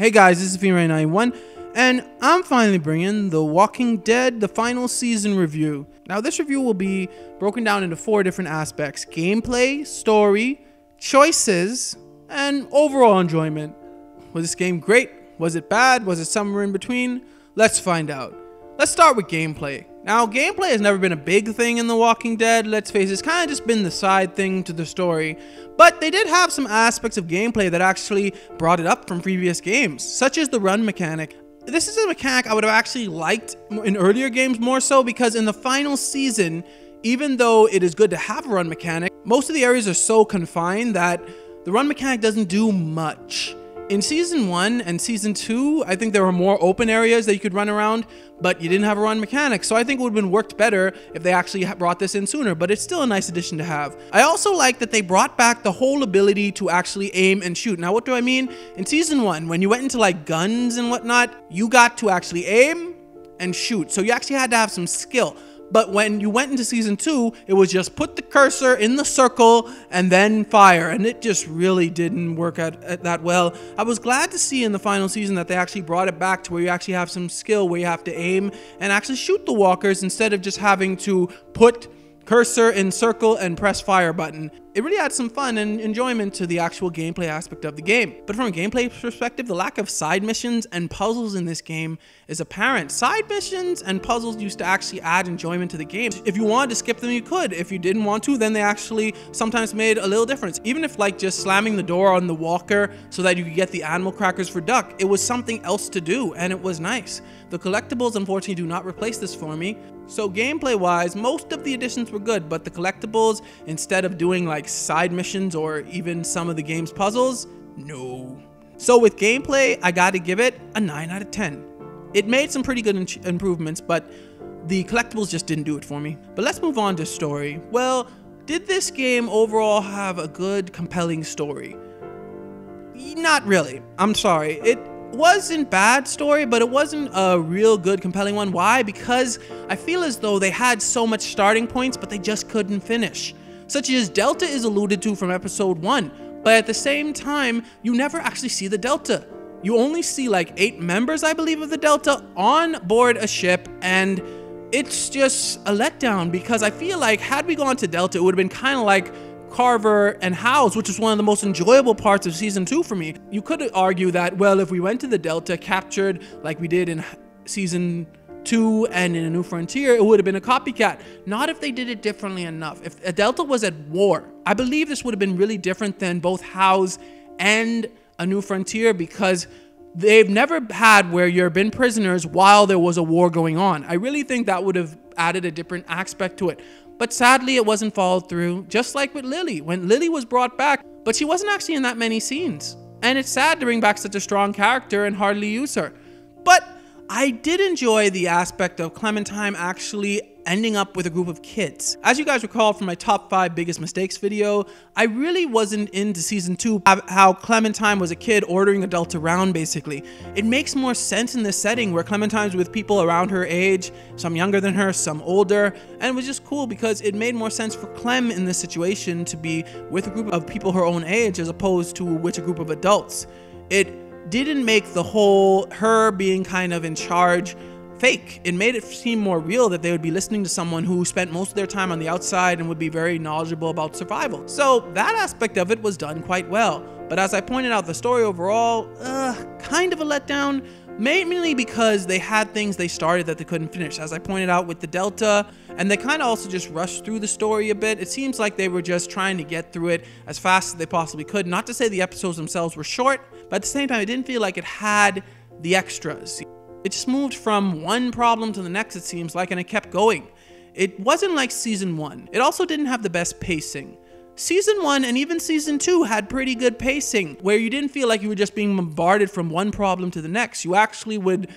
Hey guys, this is Firay91, and I'm finally bringing The Walking Dead, the final season review. Now, this review will be broken down into four different aspects gameplay, story, choices, and overall enjoyment. Was this game great? Was it bad? Was it somewhere in between? Let's find out. Let's start with gameplay. Now, gameplay has never been a big thing in The Walking Dead, let's face it, it's kind of just been the side thing to the story. But they did have some aspects of gameplay that actually brought it up from previous games, such as the run mechanic. This is a mechanic I would have actually liked in earlier games more so because in the final season, even though it is good to have a run mechanic, most of the areas are so confined that the run mechanic doesn't do much. In season one and season two, I think there were more open areas that you could run around, but you didn't have a run mechanic. So I think it would have been worked better if they actually brought this in sooner, but it's still a nice addition to have. I also like that they brought back the whole ability to actually aim and shoot. Now, what do I mean? In season one, when you went into like guns and whatnot, you got to actually aim and shoot. So you actually had to have some skill. But when you went into season two, it was just put the cursor in the circle and then fire. And it just really didn't work out uh, that well. I was glad to see in the final season that they actually brought it back to where you actually have some skill where you have to aim and actually shoot the walkers instead of just having to put cursor in circle and press fire button. It really adds some fun and enjoyment to the actual gameplay aspect of the game. But from a gameplay perspective, the lack of side missions and puzzles in this game is apparent. Side missions and puzzles used to actually add enjoyment to the game. If you wanted to skip them, you could. If you didn't want to, then they actually sometimes made a little difference. Even if like just slamming the door on the walker so that you could get the animal crackers for Duck, it was something else to do and it was nice. The collectibles unfortunately do not replace this for me. So gameplay wise, most of the additions were good, but the collectibles, instead of doing like side missions or even some of the game's puzzles, no. So with gameplay, I gotta give it a 9 out of 10. It made some pretty good improvements, but the collectibles just didn't do it for me. But let's move on to story. Well, did this game overall have a good, compelling story? Not really. I'm sorry. It wasn't bad story, but it wasn't a real good, compelling one. Why? Because I feel as though they had so much starting points, but they just couldn't finish. Such as Delta is alluded to from episode 1, but at the same time, you never actually see the Delta. You only see like eight members, I believe, of the Delta on board a ship, and it's just a letdown because I feel like had we gone to Delta, it would have been kind of like Carver, and Howe's, which is one of the most enjoyable parts of season two for me. You could argue that, well, if we went to the Delta, captured like we did in season two and in A New Frontier, it would have been a copycat. Not if they did it differently enough. If Delta was at war, I believe this would have been really different than both Howe's and A New Frontier because they've never had where you've been prisoners while there was a war going on. I really think that would have added a different aspect to it. But sadly, it wasn't followed through, just like with Lilly, When Lilly was brought back, but she wasn't actually in that many scenes. And it's sad to bring back such a strong character and hardly use her. But I did enjoy the aspect of Clementine actually ending up with a group of kids. As you guys recall from my top five biggest mistakes video, I really wasn't into season two, how Clementine was a kid ordering adults around basically. It makes more sense in this setting where Clementine's with people around her age, some younger than her, some older, and it was just cool because it made more sense for Clem in this situation to be with a group of people her own age as opposed to with a group of adults. It didn't make the whole her being kind of in charge fake. It made it seem more real that they would be listening to someone who spent most of their time on the outside and would be very knowledgeable about survival. So that aspect of it was done quite well. But as I pointed out, the story overall, uh, kind of a letdown, mainly because they had things they started that they couldn't finish. As I pointed out with the Delta, and they kind of also just rushed through the story a bit. It seems like they were just trying to get through it as fast as they possibly could. Not to say the episodes themselves were short, but at the same time, it didn't feel like it had the extras. It just moved from one problem to the next, it seems like, and it kept going. It wasn't like season one. It also didn't have the best pacing. Season 1 and even Season 2 had pretty good pacing, where you didn't feel like you were just being bombarded from one problem to the next. You actually would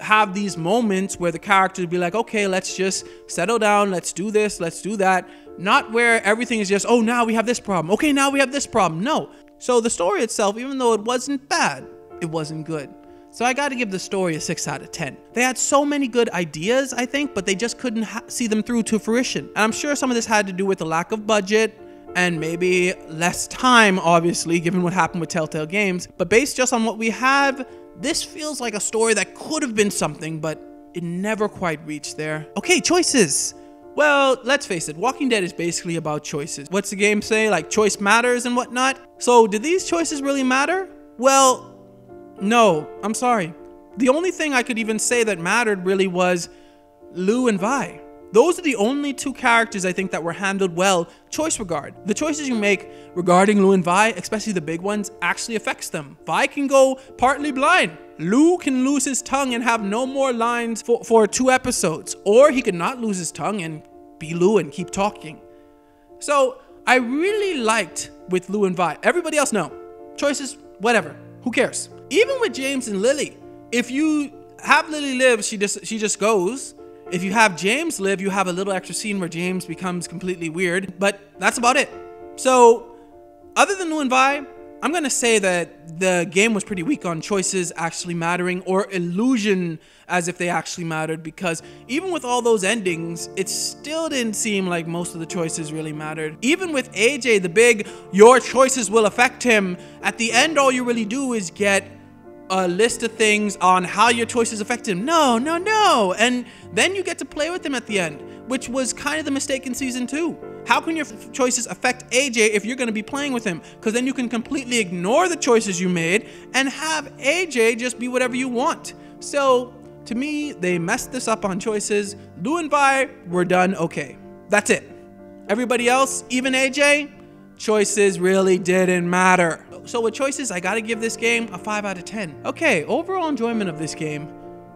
have these moments where the character would be like, okay, let's just settle down, let's do this, let's do that. Not where everything is just, oh, now we have this problem, okay, now we have this problem. No. So the story itself, even though it wasn't bad, it wasn't good. So I got to give the story a 6 out of 10. They had so many good ideas, I think, but they just couldn't see them through to fruition. And I'm sure some of this had to do with the lack of budget and maybe less time, obviously, given what happened with Telltale Games. But based just on what we have, This feels like a story that could have been something, but it never quite reached there. Okay, choices. Well, let's face it, Walking Dead is basically about choices. What's the game say? Like, choice matters and whatnot? So, did these choices really matter? Well, no, I'm sorry. The only thing I could even say that mattered really was Lou and Vi. Those are the only two characters I think that were handled well choice regard. The choices you make regarding Lou and Vi, especially the big ones, actually affects them. Vi can go partly blind. Lou can lose his tongue and have no more lines for, for two episodes. Or he could not lose his tongue and be Lou and keep talking. So I really liked with Lou and Vi. Everybody else, no. Choices, whatever. Who cares? Even with James and Lilly, if you have Lilly live, she just she just goes. If you have James live, you have a little extra scene where James becomes completely weird, but that's about it. So, other than and Vi, I'm gonna say that the game was pretty weak on choices actually mattering or illusion as if they actually mattered because even with all those endings, it still didn't seem like most of the choices really mattered. Even with AJ, the big your choices will affect him, at the end, all you really do is get a list of things on how your choices affect him. No, no, no. And then you get to play with him at the end, which was kind of the mistake in season two. How can your choices affect AJ if you're going to be playing with him? Because then you can completely ignore the choices you made and have AJ just be whatever you want. So, to me, they messed this up on choices. Lou and Vi were done okay. That's it. Everybody else, even AJ, choices really didn't matter. So with choices, I gotta give this game a 5 out of 10. Okay, overall enjoyment of this game.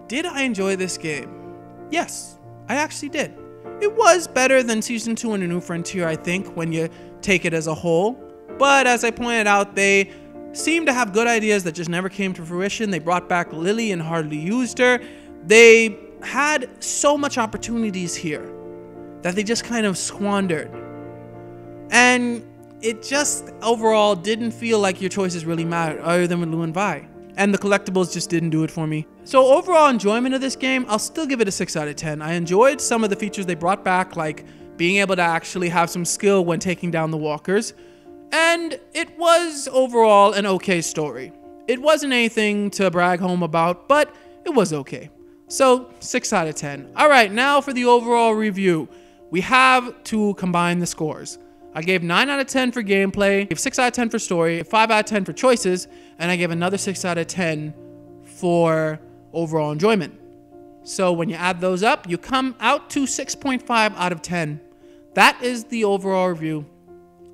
Did I enjoy this game? Yes, I actually did. It was better than Season 2 and A New Frontier, I think, when you take it as a whole. But as I pointed out, they seemed to have good ideas that just never came to fruition. They brought back Lilly and hardly used her. They had so much opportunities here that they just kind of squandered. And it just overall didn't feel like your choices really mattered other than with Lou and Vi. And the collectibles just didn't do it for me. So overall enjoyment of this game, I'll still give it a 6 out of 10. I enjoyed some of the features they brought back, like being able to actually have some skill when taking down the walkers. And it was overall an okay story. It wasn't anything to brag home about, but it was okay. So 6 out of 10. Alright, now for the overall review. We have to combine the scores. I gave 9 out of 10 for gameplay, gave 6 out of 10 for story, 5 out of 10 for choices, and I gave another 6 out of 10 for overall enjoyment. So when you add those up, you come out to 6.5 out of 10. That is the overall review.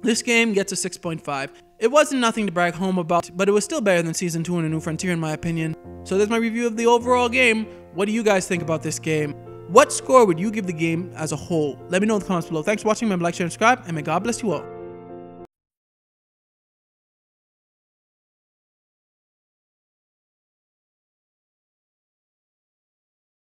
This game gets a 6.5. It wasn't nothing to brag home about, but it was still better than Season 2 and A New Frontier in my opinion. So there's my review of the overall game. What do you guys think about this game? What score would you give the game as a whole? Let me know in the comments below. Thanks for watching. Remember, like, share, and subscribe, and may God bless you all.